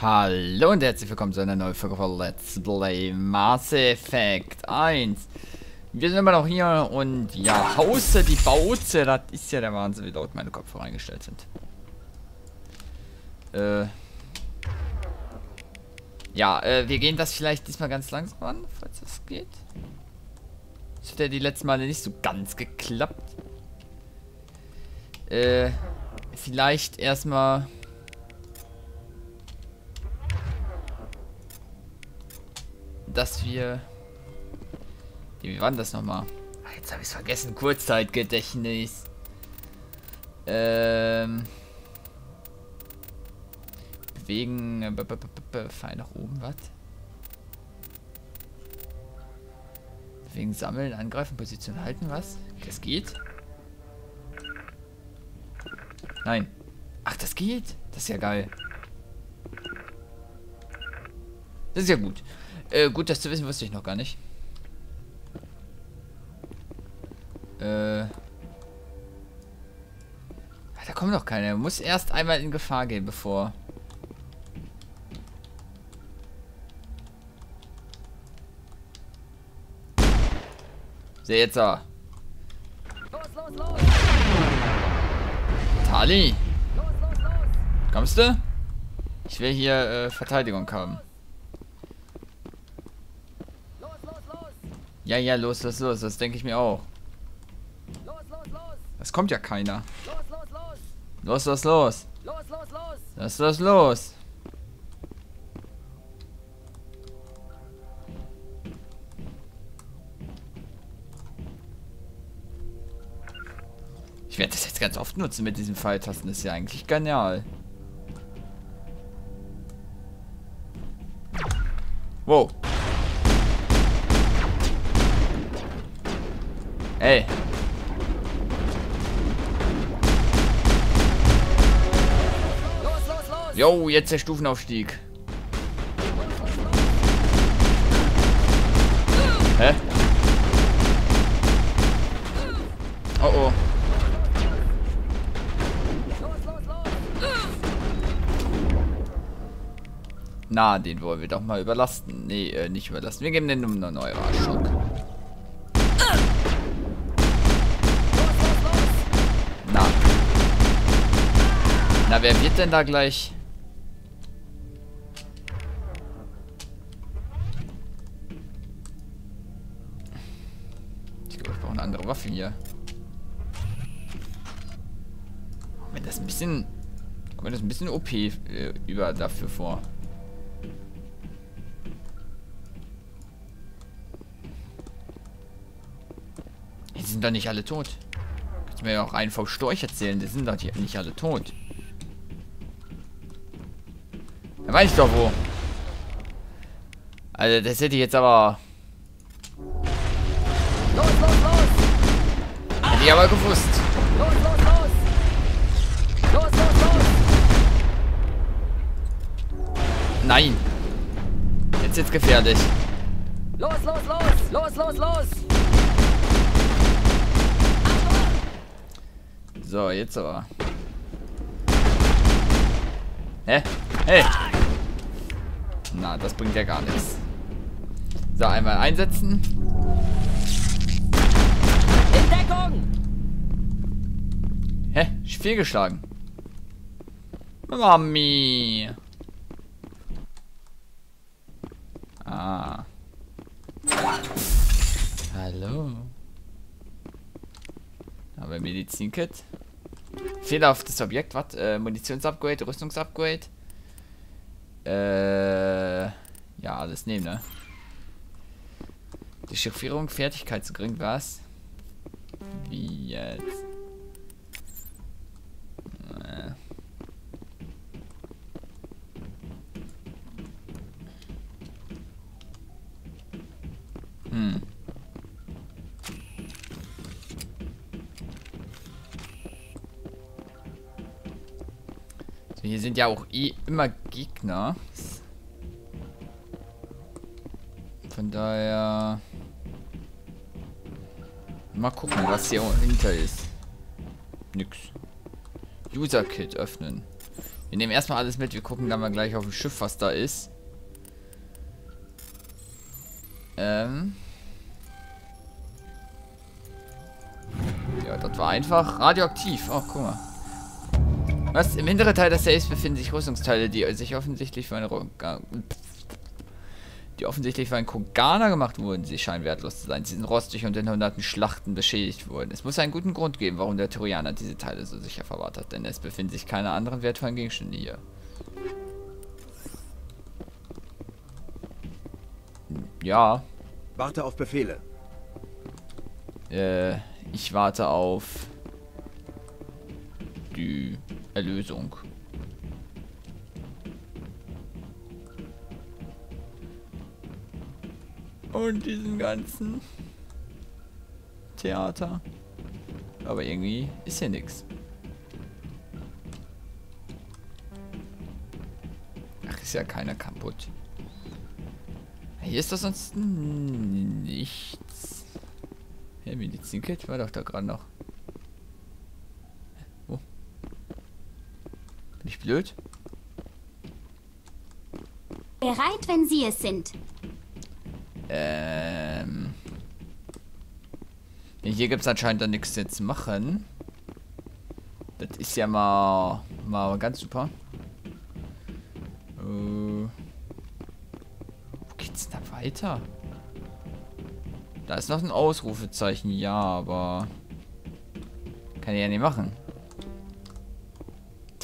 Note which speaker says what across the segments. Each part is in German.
Speaker 1: Hallo und herzlich willkommen zu einer neuen Folge von Let's Play Mass Effect 1. Wir sind immer noch hier und ja, Hause die Bauze, das ist ja der Wahnsinn, wie laut meine Kopfhörer eingestellt sind. Äh. Ja, äh, wir gehen das vielleicht diesmal ganz langsam an, falls es geht. Das hat ja die letzten Male nicht so ganz geklappt. Äh, vielleicht erstmal dass wir... Wie war denn das nochmal? Ah, jetzt habe ich es vergessen. Kurzzeitgedächtnis. Ähm... Bewegen... Äh, Pfeil nach oben, was? Bewegen, sammeln, angreifen, Position halten, was? Das geht? Nein. Ach, das geht? Das ist ja geil. Das ist ja gut. Äh, gut, das zu wissen wusste ich noch gar nicht. Äh. Da kommt noch keiner. Muss erst einmal in Gefahr gehen, bevor. Sehe jetzt. Los. Tali. Kommst du? Ich will hier äh, Verteidigung haben. Ja, ja, los, los, los. Das denke ich mir auch. Los, los, los. Es kommt ja keiner. Los, los, los. Los, los, los. Los, los, los. Los, los, los. Ich werde das jetzt ganz oft nutzen mit diesen Pfeiltasten. Das ist ja eigentlich genial. Wow. Ey. Jo, jetzt der Stufenaufstieg. Hä? Oh oh. Na, den wollen wir doch mal überlasten. Nee, äh, nicht überlasten. Wir geben den um eine neue Schock. Denn da gleich? Ich glaube, ich brauche eine andere Waffe hier. Wenn das ein bisschen... Kommt das ein bisschen OP äh, über dafür vor. Die sind doch nicht alle tot. Kannst du mir ja auch einen vom Storch erzählen, die sind doch nicht alle tot. Ich doch wo. Also, das hätte ich jetzt aber... Los, los, los! Hätte ich aber gewusst. Los, los, los! Los, los, los! Nein! Jetzt jetzt gefährlich. Los, los, los! Los, los, los! So, jetzt aber. Hä? Hey! Na, das bringt ja gar nichts. So, einmal einsetzen. In Deckung! Hä? Fehlgeschlagen. Mami. Ah. Hallo. Aber Medizinkit. Fehler auf das Objekt, was? Äh, Munitionsupgrade, Rüstungsupgrade. Äh, ja, alles nehmen, ne? Die Chiffrierung, Fertigkeit zu gering, was? Wie jetzt? Äh. Hm. Hier sind ja auch eh immer Gegner. Von daher... Mal gucken, was hier hinter ist. Nix. User Kit öffnen. Wir nehmen erstmal alles mit. Wir gucken dann mal gleich auf dem Schiff, was da ist. Ähm. Ja, das war einfach radioaktiv. Oh, guck mal. Was? Im hinteren Teil des Saves befinden sich Rüstungsteile, die sich offensichtlich für eine die offensichtlich für einen Kogana gemacht wurden. Sie scheinen wertlos zu sein. Sie sind rostig und in hunderten Schlachten beschädigt worden. Es muss einen guten Grund geben, warum der Turianer diese Teile so sicher verwahrt hat, denn es befinden sich keine anderen wertvollen Gegenstände hier. Ja.
Speaker 2: Warte auf Befehle.
Speaker 1: Äh, ich warte auf die Erlösung. Und diesen ganzen Theater. Aber irgendwie ist hier nichts. Ach, ist ja keiner kaputt. Hier ist doch sonst nichts. Ja, Medizinkit war doch da gerade noch. Wo? Blöd?
Speaker 3: Bereit, wenn Sie es sind.
Speaker 1: Ähm. Hier gibt es anscheinend dann nichts zu machen. Das ist ja mal, mal ganz super. Äh, wo geht's da weiter? Da ist noch ein Ausrufezeichen, ja, aber kann ich ja nicht machen.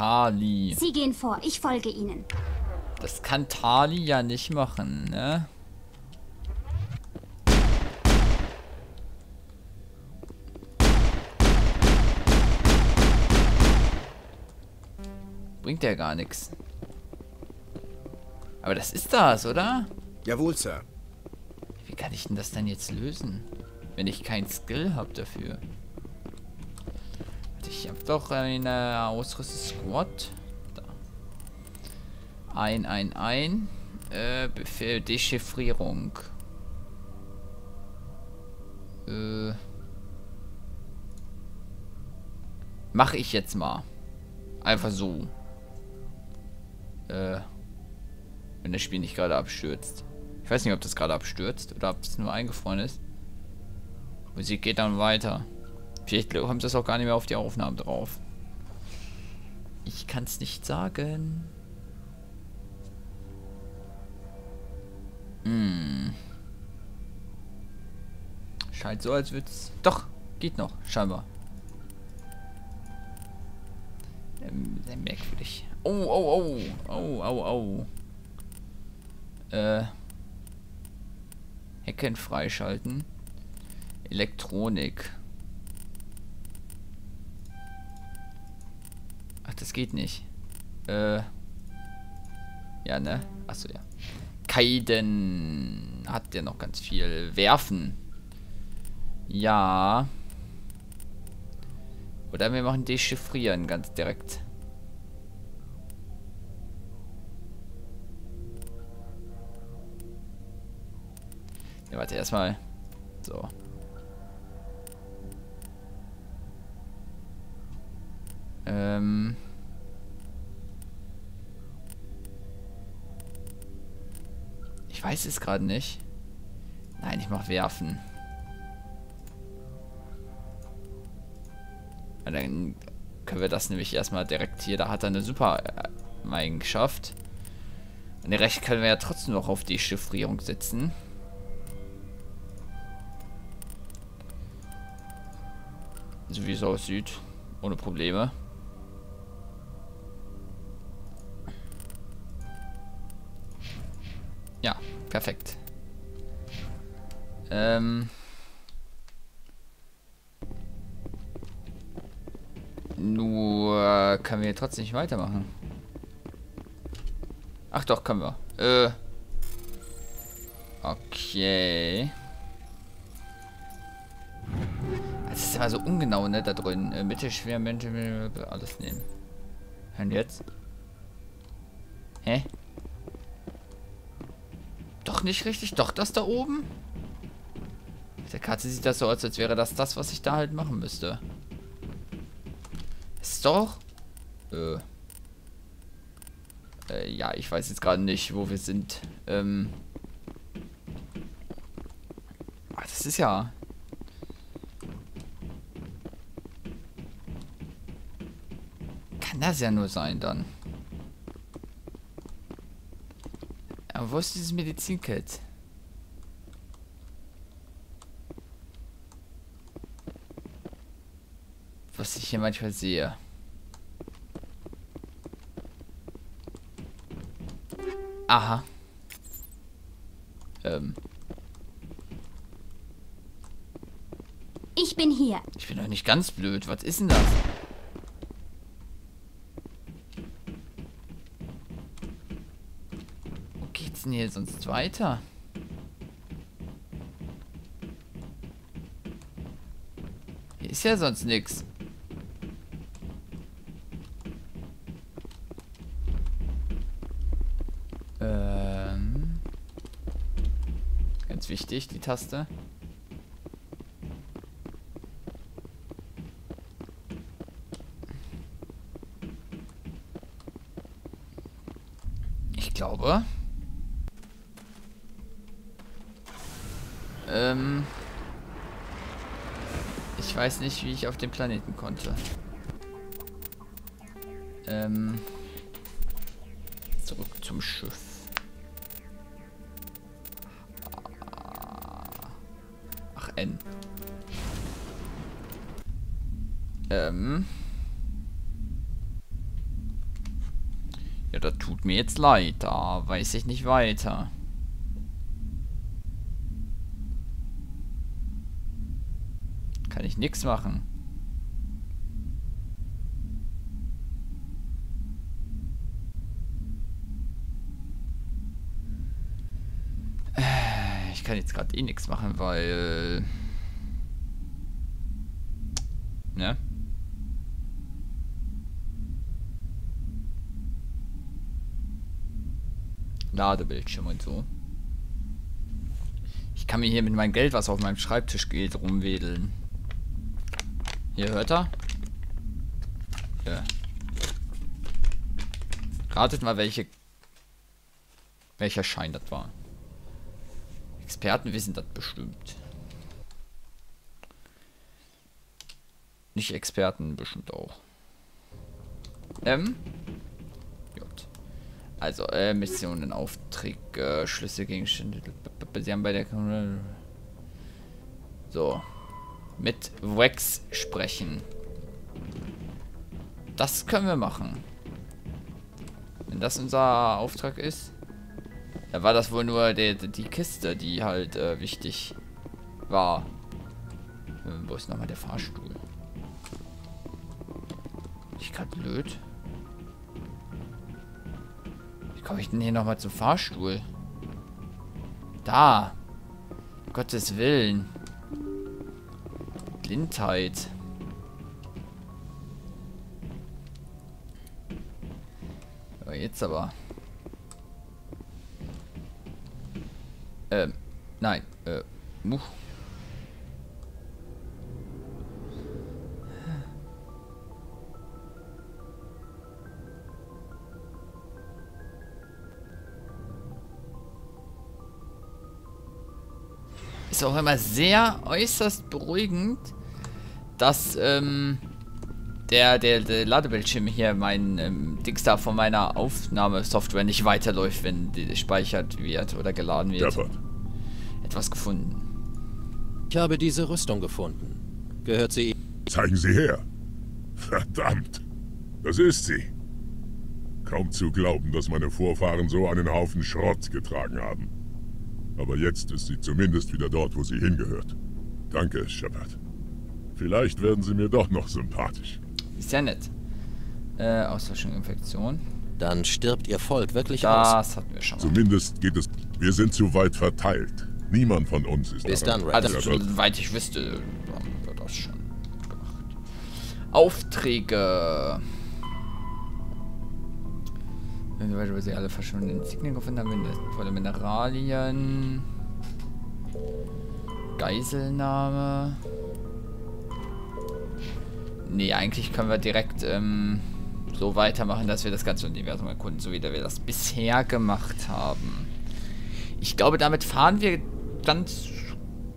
Speaker 1: Tali.
Speaker 3: Sie gehen vor, ich folge Ihnen.
Speaker 1: Das kann Tali ja nicht machen, ne? Bringt ja gar nichts. Aber das ist das, oder?
Speaker 2: Jawohl, Sir.
Speaker 1: Wie kann ich denn das dann jetzt lösen? Wenn ich kein Skill habe dafür. Doch eine Ausrüstung-Squad. Da. Ein, ein, ein. Äh, Befehl Dechiffrierung. Äh. Mach ich jetzt mal. Einfach so. Äh, wenn das Spiel nicht gerade abstürzt. Ich weiß nicht, ob das gerade abstürzt oder ob es nur eingefroren ist. Musik geht dann weiter. Vielleicht haben sie das auch gar nicht mehr auf die Aufnahmen drauf. Ich kann es nicht sagen. Hm. Scheint so, als würde es... Doch, geht noch, scheinbar. Ähm, sehr merkwürdig. Oh, oh, oh. Oh, oh, oh. Äh. Hecken freischalten. Elektronik. Das geht nicht. Äh. Ja, ne? Achso, ja. Kaiden hat ja noch ganz viel. Werfen. Ja. Oder wir machen Dechiffrieren ganz direkt. Ja, warte, erstmal. So. Ähm. Weiß es gerade nicht. Nein, ich mach werfen. Dann können wir das nämlich erstmal direkt hier. Da hat er eine super äh, Eigenschaft. Und den Recht können wir ja trotzdem noch auf die Chiffrierung setzen. So wie es aussieht. Ohne Probleme. Perfekt. Ähm. Nur können wir trotzdem nicht weitermachen. Ach doch, können wir. Äh. Okay. Das ist immer so ungenau, ne, da drin. Äh, Mitte, schwer, Menschen, alles nehmen. Und jetzt? Hä? Doch nicht richtig? Doch das da oben? Auf der Karte sieht das so aus, als wäre das das, was ich da halt machen müsste. Ist doch... Äh. Äh, ja, ich weiß jetzt gerade nicht, wo wir sind. Ähm. Ah, das ist ja. Kann das ja nur sein dann. Aber wo ist dieses Medizinkit? Was ich hier manchmal sehe. Aha. Ähm.
Speaker 3: Ich bin hier.
Speaker 1: Ich bin doch nicht ganz blöd. Was ist denn das? Wo geht's denn hier sonst weiter? Hier ist ja sonst nichts. Ähm. Ganz wichtig, die Taste. Ich glaube. Ähm. Ich weiß nicht, wie ich auf den Planeten konnte. Ähm. Zurück zum Schiff. Ach, N. Ähm. Ja, das tut mir jetzt leid. Da weiß ich nicht weiter. Kann ich nichts machen. Äh, Ich kann jetzt gerade eh nichts machen, weil... Ne? Ladebildschirm und so. Ich kann mir hier mit meinem Geld, was auf meinem Schreibtisch geht, rumwedeln. Hier, hört er? Ja. Ratet mal, welche... Welcher Schein das war. Experten wissen das bestimmt. Nicht Experten bestimmt auch. Ähm. J. Also, äh, Missionen, Aufträge, Schlüsselgegenstände. Sie haben bei der... So. Mit Wax sprechen. Das können wir machen. Wenn das unser Auftrag ist. Da war das wohl nur die, die Kiste, die halt äh, wichtig war. Äh, wo ist nochmal der Fahrstuhl? Ich gerade blöd. Wie komme ich denn hier nochmal zum Fahrstuhl? Da. Um Gottes Willen. Blindheit. Aber jetzt aber. Ähm, nein, äh, much. Ist auch immer sehr äußerst beruhigend, dass ähm, der, der, der Ladebildschirm hier mein ähm, Dings da von meiner Aufnahmesoftware nicht weiterläuft, wenn die gespeichert wird oder geladen wird.
Speaker 4: Shepard,
Speaker 1: Etwas gefunden.
Speaker 5: Ich habe diese Rüstung gefunden. Gehört sie
Speaker 4: zeigen Sie her. Verdammt. Das ist sie. Kaum zu glauben, dass meine Vorfahren so einen Haufen Schrott getragen haben. Aber jetzt ist sie zumindest wieder dort, wo sie hingehört. Danke, Shepard. Vielleicht werden sie mir doch noch sympathisch.
Speaker 1: Ist ja nett. Äh, Auslöschung Infektion.
Speaker 5: Dann stirbt ihr Volk wirklich aus.
Speaker 1: Das hatten wir schon mal.
Speaker 4: Zumindest geht es... Wir sind zu weit verteilt. Niemand von uns ist
Speaker 5: Bis dann,
Speaker 1: Also,
Speaker 5: Rex.
Speaker 4: Shepard,
Speaker 1: soweit ich wüsste, haben wir das schon gemacht. Aufträge. Weil sie alle verschwundenen Insignien gefunden haben, volle Mineralien. Geiselnahme. Nee, eigentlich können wir direkt, ähm... so weitermachen, dass wir das ganze Universum erkunden, so wie wir das bisher gemacht haben. Ich glaube, damit fahren wir ganz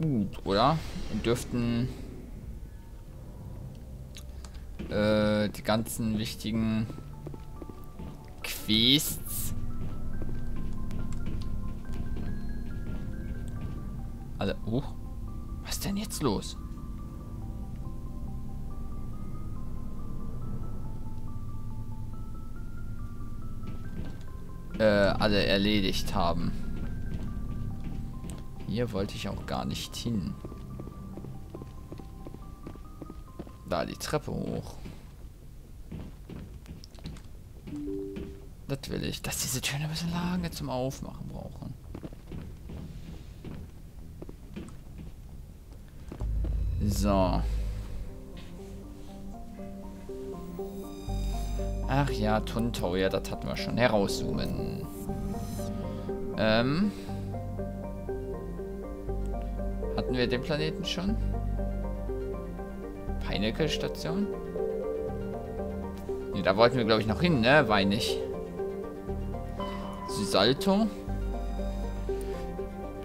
Speaker 1: gut, oder? Und dürften äh, die ganzen wichtigen Quests alle... Uh, was ist denn jetzt los? Äh, alle erledigt haben. Hier wollte ich auch gar nicht hin. Da die Treppe hoch. Das will ich. Dass diese Türen ein bisschen lange zum Aufmachen brauchen. So. Ach ja, Tuntau, ja, das hatten wir schon. Herauszoomen. Ähm. Hatten wir den Planeten schon? Pinnacle-Station? Ne, da wollten wir, glaube ich, noch hin, ne? Weinig. Sisalto.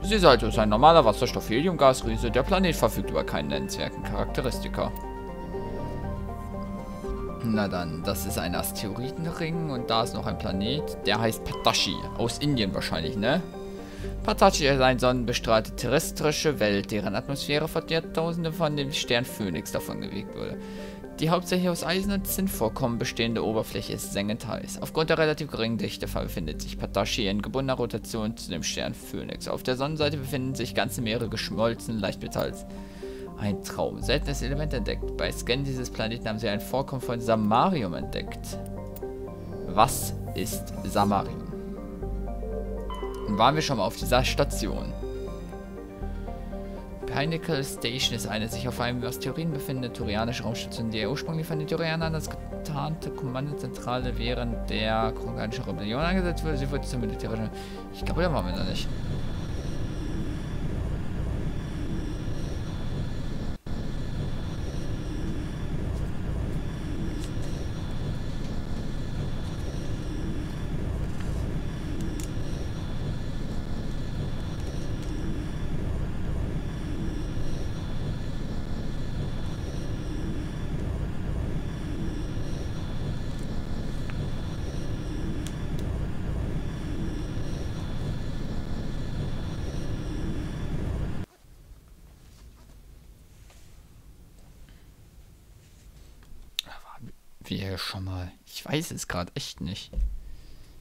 Speaker 1: Sisalto ist ein normaler Wasserstoff-Helium-Gasriese. Der Planet verfügt über keine nennenswerten Charakteristika. Na dann, das ist ein Asteroidenring und da ist noch ein Planet. Der heißt Patashi. Aus Indien wahrscheinlich, ne? Patachi ist eine sonnenbestrahlte terrestrische Welt, deren Atmosphäre vor Jahrtausenden von dem Stern Phoenix davon gewegt wurde. Die hauptsächlich aus Eisen und Zinnvorkommen bestehende Oberfläche ist sengend heiß. Aufgrund der relativ geringen Dichte befindet sich Patachi in gebundener Rotation zu dem Stern Phoenix. Auf der Sonnenseite befinden sich ganze Meere geschmolzenen Leichtmetalls. Ein Traum. Seltenes Element entdeckt. Bei Scan dieses Planeten haben sie ein Vorkommen von Samarium entdeckt. Was ist Samarium? waren wir schon mal auf dieser Station. Pinnacle Station ist eine sich auf einem Asteroiden befindende turianische Raumstation, die ursprünglich von den Turianern als getarnte Kommandozentrale während der kroganischen Rebellion eingesetzt wurde. Sie wurde zur militärischen... Ich glaube, da waren wir noch nicht. Wir schon mal? Ich weiß es gerade echt nicht.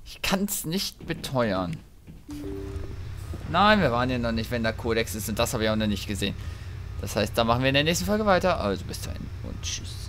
Speaker 1: Ich kann es nicht beteuern. Nein, wir waren ja noch nicht, wenn der Kodex ist. Und das habe ich auch noch nicht gesehen. Das heißt, da machen wir in der nächsten Folge weiter. Also bis dahin und tschüss.